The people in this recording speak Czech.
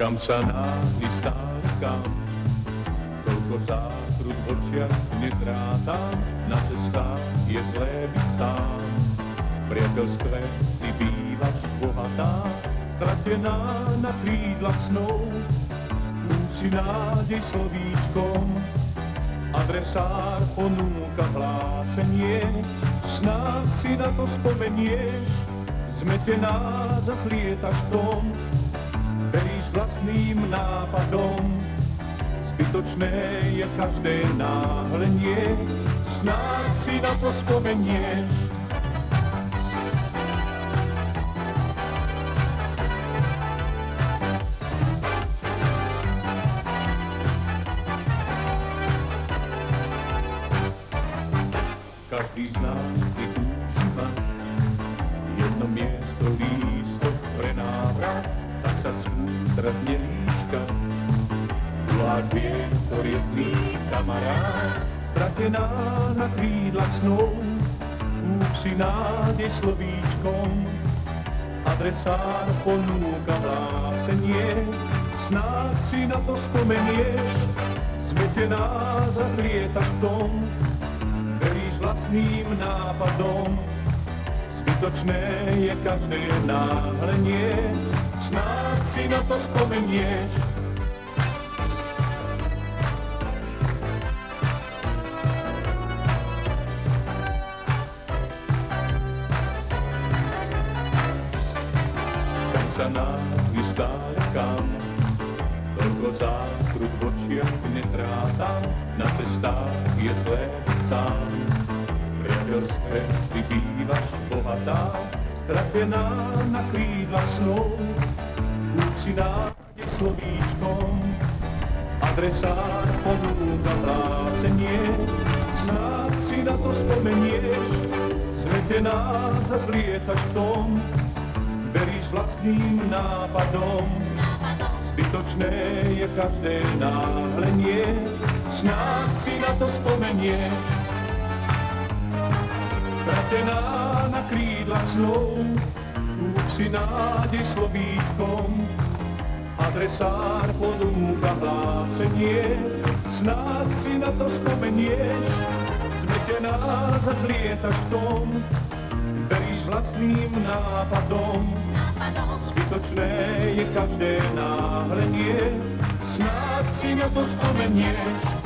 kam sa náhli státkam. Toľko zátrud v očiach nezrátam, na cestách je zlé byť sám. V priateľstve ty bývaš bohatá, stratená na krídlach snov. Musí nádej slovíčkom, adresár ponúka hlásenie, snáď si na to spomenieš, zmetená zlietaš v tom, vlastným nápadom. Zbytočné je každé náhlenie, snáď si na to spomenieš. Každý z nás vie, ktorý je zlý kamarád, stratená na krídlach snov, Búh si nádej slovíčkom, adresár ponúka hlásenie, snáď si na to spomenieš, zmetená zazlietaš v tom, veríš vlastným nápadom, Zbytočné je každé náhlenie, snáď si na to spomenieš. Kam sa náhli stáľakám, toľko zákrut v očiach netrátam, na cestách je zlé sám. V priateľstve ty bývaš bohatá, stratená na krídlach snov. Kúp si nádej slovíčkom, adresár ponúka hlásenie, snáď si na to spomenieš, zmetená zazlietaš v tom, veríš vlastným nápadom. Zbytočné je každé náhlenie, snáď si na to spomenieš. Stratená na krídlach kúp si nádej slovíčkom, adresár ponúka hlásenie, snáď si na to spomenieš, zmetená zazlietaš v tom, veríš vlastným nápadom, zbytočné je každé náhlenie, snáď si na to spomenieš.